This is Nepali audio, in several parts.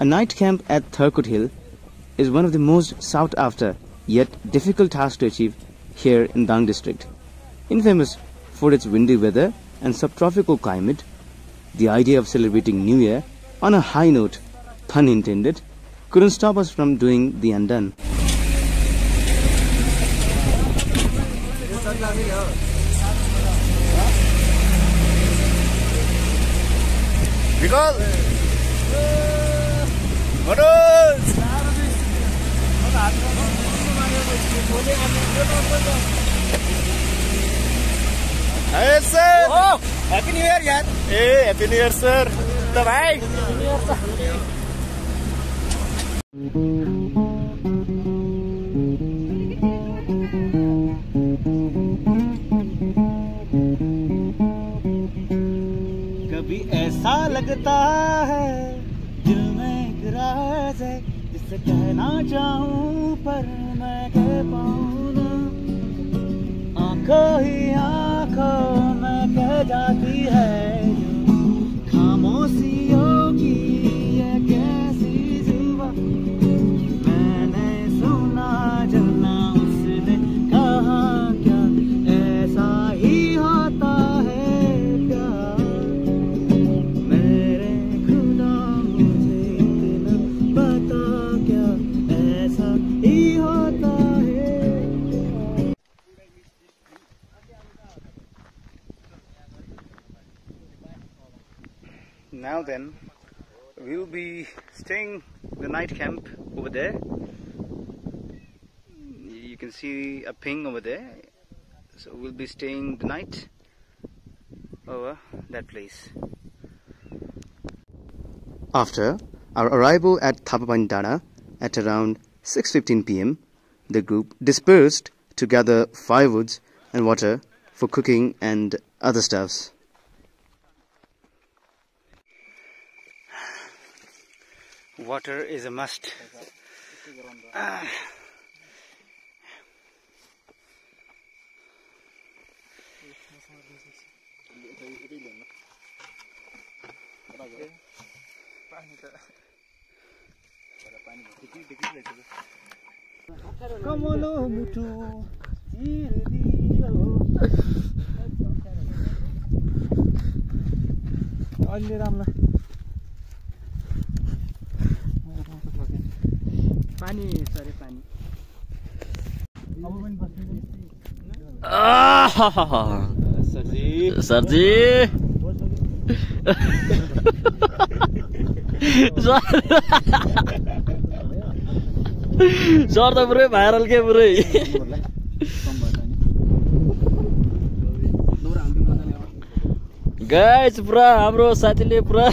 A night camp at Thurkut Hill is one of the most sought after yet difficult tasks to achieve here in Dang district. Infamous for its windy weather and subtropical climate, the idea of celebrating New Year on a high note, pun intended, couldn't stop us from doing the undone. Nicole! Sir! Happy new year यार। A happy new year sir! तो भाई। कभी ऐसा लगता है दिल में राज है, जिसे कहना चाहूँ, पर मैं कह पाऊँ ना आँखों ही आँखों में कह जाती है खामोशी खामोशियों Then, we'll be staying the night camp over there. You can see a ping over there. So we'll be staying the night over that place. After our arrival at Thapapandana at around 6:15 p.m., the group dispersed to gather firewoods and water for cooking and other stuffs. Water is a must. Ah. कमलो मुटु चिरिदियो अहिले राम्रो पानी सरे पानी। अब पनि बस्नु सरजी। सर त पुरै भाइरल के पुरै। गाइस पुरा हाम्रो साथीले पुरा।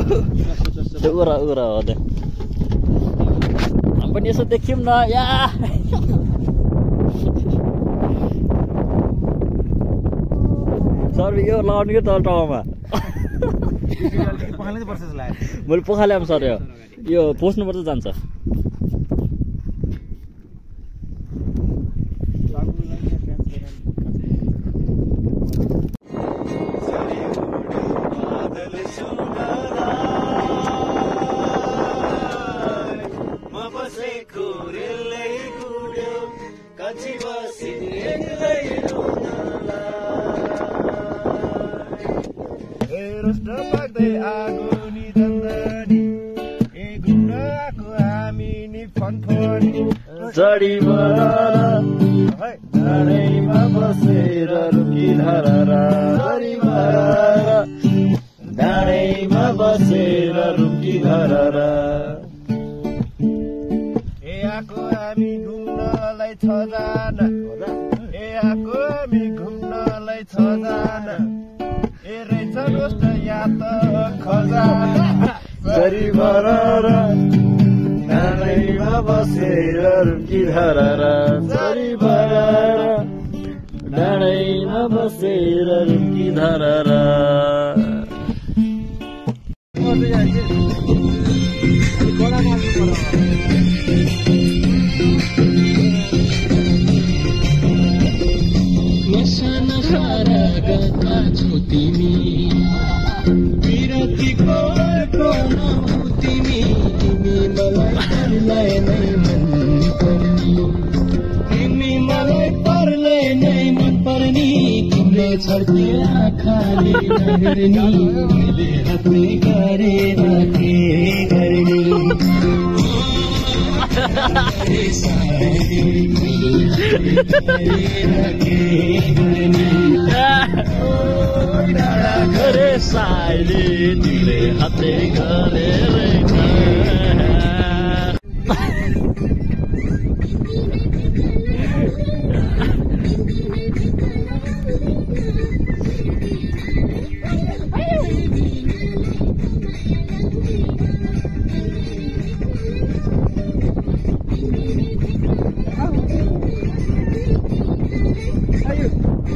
उरा उरा हो त हामी पनि यसो देखियौँ न या सर यो लगाउने कि तल टाउमा मैले पोखाले आम सर यो यो पोस्नुपर्छ जान्छ पाक्दै आगो नि जन्दनी ए घुम्न आएको हामी नि फनफनी डाँडैमा बसेर रुकी धररा डाँडैमा बसेर रुकी धररा ए आएको हामी घुम्नलाई छजना ए आएको हामी घुम्नलाई या त डाँडैमा बसेर रुकी धररा जरी डाँडैमा बसेर रुकी धररा मसान गएका छौ तिमी छड़के खाली करनी अपने करे रखे करनी करे दिले हथे करे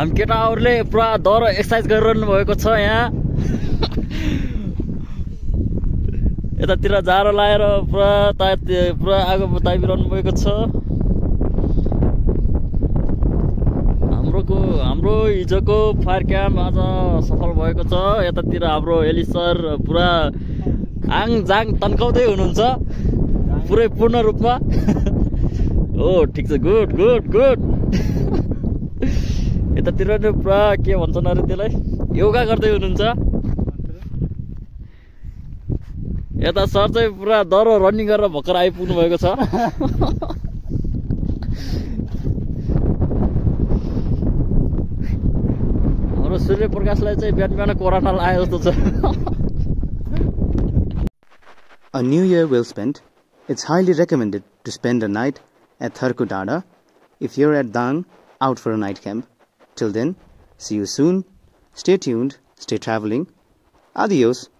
हामी केटाहरूले पुरा दह्रो एक्सर्साइज गरिरहनु भएको छ यहाँ। यतातिर जाडो लगाएर पुरा ता पुरा आगो तापिरहनु भएको छ। हाम्रोको हाम्रो हिजोको फायर क्याम्प आज सफल भएको छ। यतातिर हाम्रो एली सर पुरा आङ जाङ तन्काउँदै हुनुहुन्छ। पुरै पूर्ण रूपमा। हो ठिक छ। Good good good. यतातिर नि पुरा के भन्छन् अरे त्यसलाई योगा गर्दै हुनुहुन्छ यता सर चाहिँ पुरा डह्रो रनिङ गरेर भर्खर आइपुग्नु भएको छ हाम्रो सूर्य प्रकाशलाई चाहिँ बिहान बिहान कोरोना आए जस्तो छ A new year well spent. It's highly recommended to spend a night at Tharkudada if you're at Dang out for a night camp. Till then, see you soon. Stay tuned, stay traveling. Adios.